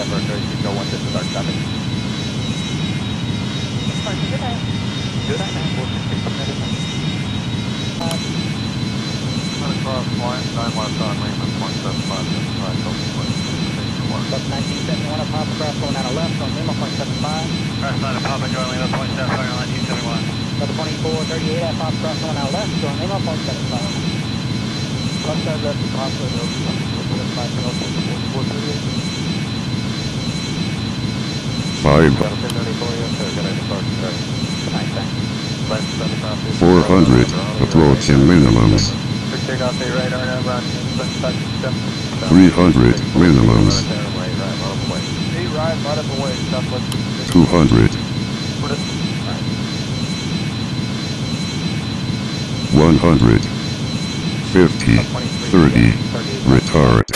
Denver 3601, this is our traffic. Good night. Good night, man. We'll just take some medicine. Left on Raymond, 175, 75, Hilton, 1971, Papa Craft going down a left Lima, 0.75. Of Lima, 0.75, left, Lima, 0.75. Left, Left 75. 400, approaching minimums. Take off the radar now, Ron. 75, 300, minimums. Right, right, right, on the way. 8 right, right up away, southwest. 200, 100, 50, 30, retard.